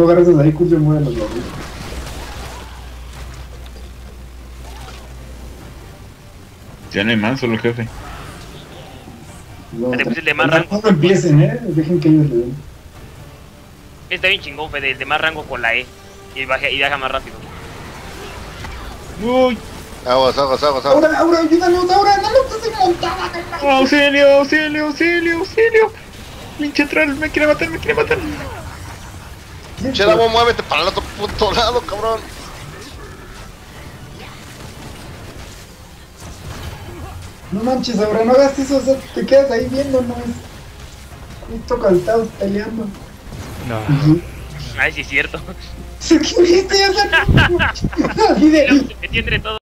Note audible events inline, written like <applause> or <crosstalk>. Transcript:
Tú agarras Kurt, yo muero los. Ya no hay más, solo el jefe. No, puse el de más no, rango. no empiecen, eh. Dejen que ellos le den. Está bien chingón, Fede, el de más rango con la E. Y baja, y baja más rápido. Uy, Aguas, aguas, aguas, aguas. Aura, Aura, ayúdanos, Aura, no lo puse montada, auxilio, auxilio, auxilio, auxilio. Pinche troll, me quiere matar, me quiere matar. Che, Davo, muévete para el otro puto lado, cabrón. No manches, Aura, no hagas eso, o sea, te quedas ahí viéndonos. Justo cuando estamos peleando. No. Ay, sí es cierto. <laughs> ¿Qué viste? O sea, <laughs> así de- Se metió entre todos.